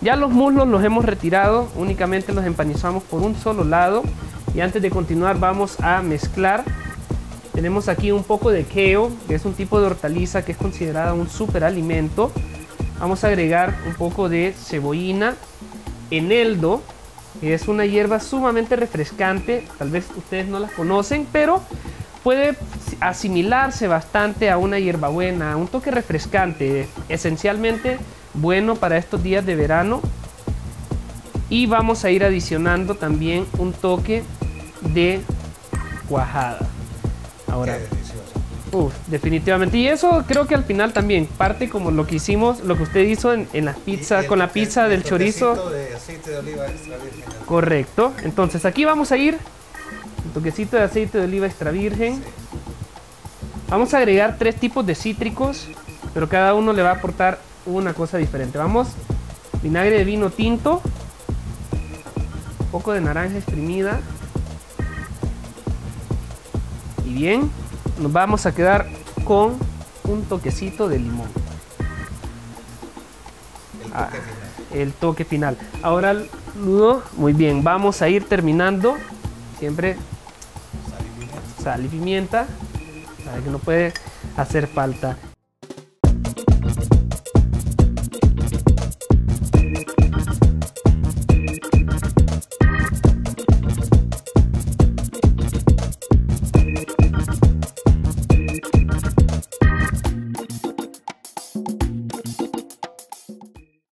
Ya los muslos los hemos retirado, únicamente los empanizamos por un solo lado. Y antes de continuar vamos a mezclar. Tenemos aquí un poco de kale, que es un tipo de hortaliza que es considerada un superalimento. Vamos a agregar un poco de cebollina, eneldo, que es una hierba sumamente refrescante. Tal vez ustedes no la conocen, pero puede asimilarse bastante a una hierbabuena, un toque refrescante, esencialmente bueno para estos días de verano. Y vamos a ir adicionando también un toque de cuajada. Ahora, Uf, definitivamente. Y eso creo que al final también parte como lo que hicimos, lo que usted hizo en, en las pizzas, con la pizza del chorizo. De aceite de oliva extra virgen. Correcto. Entonces aquí vamos a ir un toquecito de aceite de oliva extra virgen. Vamos a agregar tres tipos de cítricos, pero cada uno le va a aportar una cosa diferente. Vamos, vinagre de vino tinto, un poco de naranja exprimida. Y bien, nos vamos a quedar con un toquecito de limón. El Ah, toque final. el toque final. Ahora, Ludo, muy bien, vamos a ir terminando. Siempre Sal y pimienta. sal y pimienta, sabe que no puede hacer falta.